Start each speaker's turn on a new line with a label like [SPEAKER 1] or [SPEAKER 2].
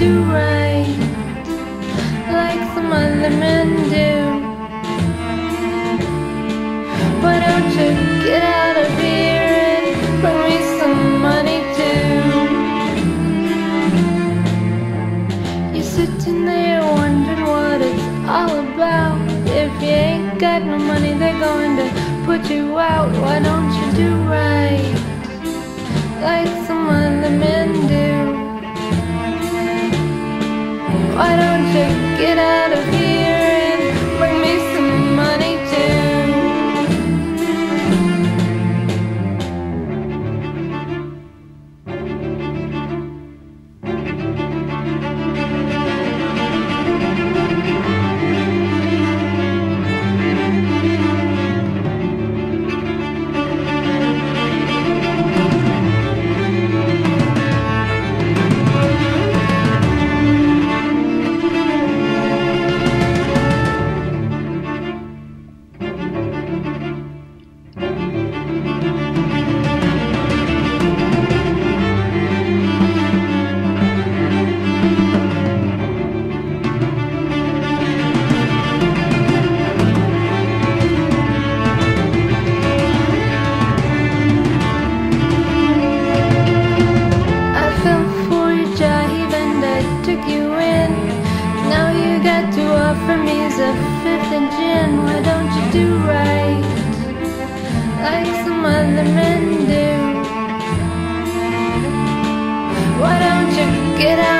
[SPEAKER 1] do right like some other men do? Why don't you get out of here and bring me some money too? You're sitting there wondering what it's all about. If you ain't got no money, they're going to put you out. Why don't you get out Why don't you do right like some other men do? Why don't you get out?